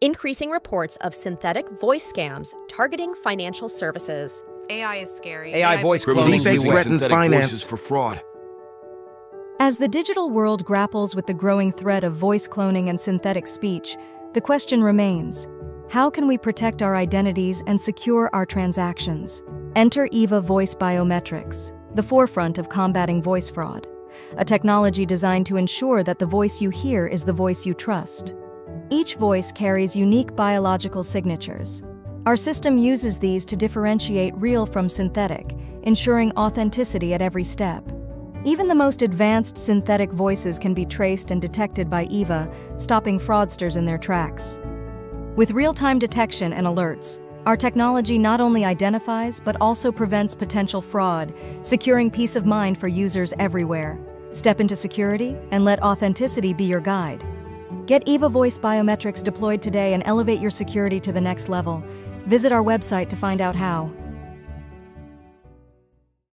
increasing reports of synthetic voice scams targeting financial services. AI is scary. AI voice Criminals cloning Deepfake threatens synthetic finance. for fraud. As the digital world grapples with the growing threat of voice cloning and synthetic speech, the question remains how can we protect our identities and secure our transactions? Enter EVA Voice Biometrics, the forefront of combating voice fraud, a technology designed to ensure that the voice you hear is the voice you trust. Each voice carries unique biological signatures. Our system uses these to differentiate real from synthetic, ensuring authenticity at every step. Even the most advanced synthetic voices can be traced and detected by EVA, stopping fraudsters in their tracks. With real time detection and alerts, our technology not only identifies but also prevents potential fraud, securing peace of mind for users everywhere. Step into security and let authenticity be your guide. Get EVA Voice Biometrics deployed today and elevate your security to the next level. Visit our website to find out how.